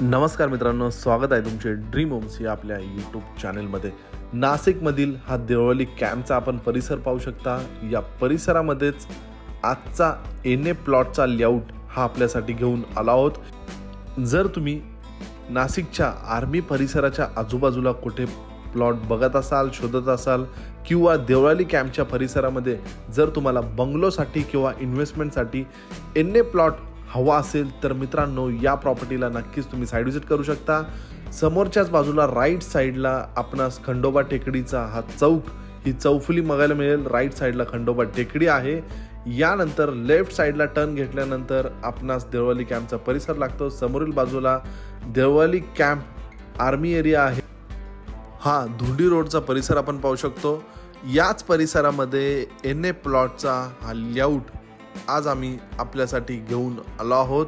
नमस्कार मित्रांनो स्वागत आहे तुमचे ड्रीम होम्स या आपल्या यूट्यूब चॅनेलमध्ये नाशिकमधील हा देवळी कॅम्पचा आपण परिसर पाहू शकता. या परिसरामध्येच आजचा एन ए प्लॉटचा लेआउट हा आपल्यासाठी घेऊन आला आहोत. जर तुम्ही नाशिकच्या आर्मी परिसराच्या आजूबाजूला कुठे प्लॉट बघत असाल शोधत असाल किंवा देवळाली कॅम्पच्या परिसरामध्ये जर तुम्हाला बंगलोसाठी किंवा इन्व्हेस्टमेंटसाठी एन ए प्लॉट हवा असेल तर मित्रांनो या प्रॉपर्टीला नक्कीच तुम्ही साईड विजिट करू शकता. समोरच्याच बाजूला राईट साईडला आपणास खंडोबा टेकडीचा हा चौक ही चौफुली बघायला मिळेल. राईट साईडला खंडोबा टेकडी आहे. यानंतर लेफ्ट साईडला टर्न घेतल्यानंतर आपणास देवळाली कॅम्पचा परिसर लागतो. समोरील बाजूला देवळाली कॅम्प आर्मी एरिया आहे. हा धुंडी रोडचा परिसर आपण पाहू शकतो. याच परिसरामध्ये एन ए प्लॉटचा हा लेआउट आज आम्ही आपल्यासाठी घेऊन आलो आहोत.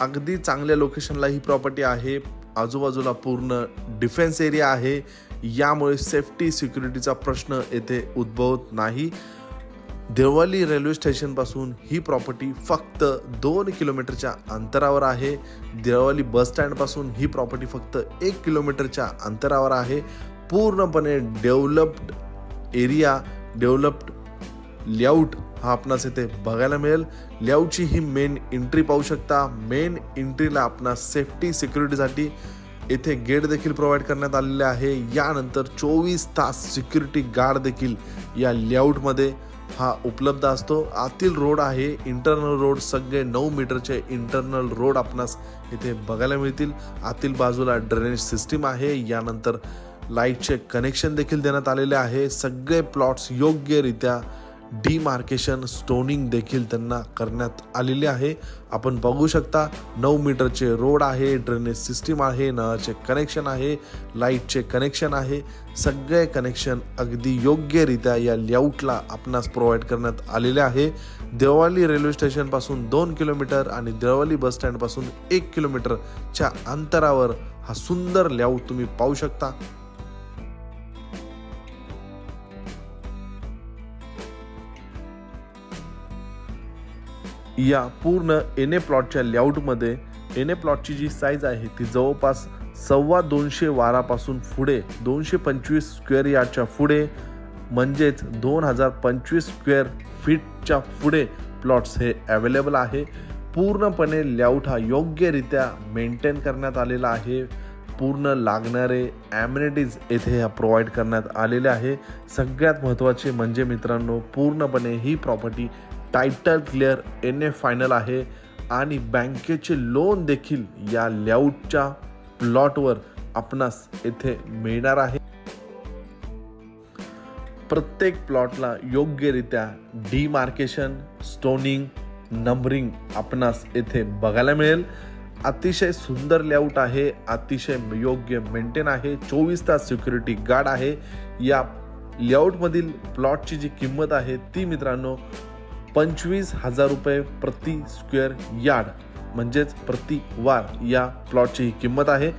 अगदी चांगल्या लोकेशनला ही प्रॉपर्टी आहे. आजूबाजूला पूर्ण डिफेन्स एरिया आहे. यामुळे सेफ्टी सिक्युरिटीचा प्रश्न येथे उद्भवत नाही. देवली रेल्वे स्टेशनपासून ही प्रॉपर्टी फक्त दोन किलोमीटरच्या अंतरावर आहे. देवली बस स्टँडपासून ही प्रॉपर्टी फक्त एक किलोमीटरच्या अंतरावर आहे. पूर्णपणे डेव्हलप्ड एरिया डेव्हलप्ड लेआउट हा आपणास इथे बघायला मिळेल. लेआउटची ही मेन एंट्री पाहू शकता. मेन एंट्रीला आपणास सेफ्टी सिक्युरिटीसाठी येथे गेट देखील प्रोव्हाइड करण्यात आलेले आहे. यानंतर चोवीस तास सिक्युरिटी गार्ड देखील या लेआउटमध्ये हा उपलब्ध असतो. आतील रोड आहे इंटरनल रोड सगळे नऊ मीटरचे इंटरनल रोड आपणास इथे बघायला मिळतील. आतील बाजूला ड्रेनेज सिस्टीम आहे. यानंतर लाईटचे कनेक्शन देखील देण्यात आलेले आहे. सगळे प्लॉट्स योग्यरित्या डिमार्केशन स्टोनिंग देखील त्यांना करण्यात आलेले आहे. आपण बघू शकता नऊ मीटरचे रोड आहे ड्रेनेज सिस्टीम आहे नळाचे कनेक्शन आहे लाईटचे कनेक्शन आहे. सगळे कनेक्शन अगदी योग्यरित्या या लेआउटला आपणास प्रोव्हाइड करण्यात आलेले आहे. देवाली रेल्वे स्टेशनपासून दोन किलोमीटर आणि देवाली बस स्टँडपासून एक किलोमीटरच्या अंतरावर हा सुंदर लेआउट तुम्ही पाहू शकता. या पूर्ण एन ए प्लॉटच्या लेआउटमध्ये एन ए प्लॉटची जी साईज आहे ती जवळपास सव्वा दोनशे वारापासून पुढे दोनशे पंचवीस स्क्वेअर यार्डच्या पुढे म्हणजेच दोन हजार पंचवीस स्क्वेअर फीटच्या पुढे प्लॉट्स हे अवेलेबल आहे. पूर्णपणे लेआउट हा योग्यरित्या मेंटेन करण्यात आलेला आहे. पूर्ण लागणारे ॲम्युनिटीज येथे ह्या प्रोव्हाइड करण्यात आलेले आहे. सगळ्यात महत्त्वाचे म्हणजे मित्रांनो पूर्णपणे ही property title clear N A final आहे. आणि बँकेचे लोन देखील या लेआउटच्या प्लॉटवर आपणास येथे मिळणार आहे. प्रत्येक प्लॉटला योग्यरित्या डीमार्केशन स्टोनिंग नंबरिंग आपणास येथे बघायला मिळेल. अतिशय सुंदर लेआउट आहे अतिशय योग्य मेंटेन आहे चोवीस तास सिक्युरिटी गार्ड आहे. या लेआउटमधील प्लॉटची जी किंमत आहे ती मित्रांनो पंचवीस हजार रुपये प्रति स्क्वेअर यार्ड म्हणजेच प्रति वार या प्लॉटची ही किंमत आहे.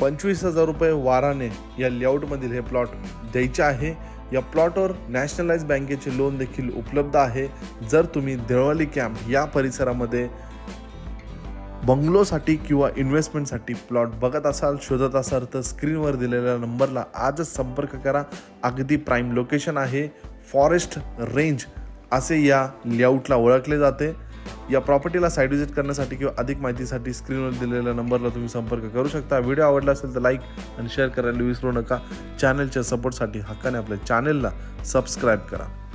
पंचवीस हजार रुपये वाराने या लेआउटमधील हे प्लॉट द्यायचे आहे. या प्लॉटवर नॅशनलाइज बँकेचे लोन देखील उपलब्ध आहे. जर तुम्ही देवळाली कॅम्प या परिसरामध्ये बंगलोसाठी किंवा इन्व्हेस्टमेंटसाठी प्लॉट बघत असाल शोधत असाल तर स्क्रीनवर दिलेल्या नंबरला आजच संपर्क करा. अगदी प्राईम लोकेशन आहे. फॉरेस्ट रेंज असे या लेआउटला ओळखले जाते. या प्रॉपर्टीला साईड विजिट करण्यासाठी किंवा अधिक माहितीसाठी स्क्रीनवर दिलेल्या नंबरला तुम्ही संपर्क करू शकता. व्हिडिओ आवडला असेल तर लाईक आणि शेअर करायला विसरू नका. चॅनलच्या सपोर्टसाठी हक्काने आपल्या चॅनलला सबस्क्राईब करा.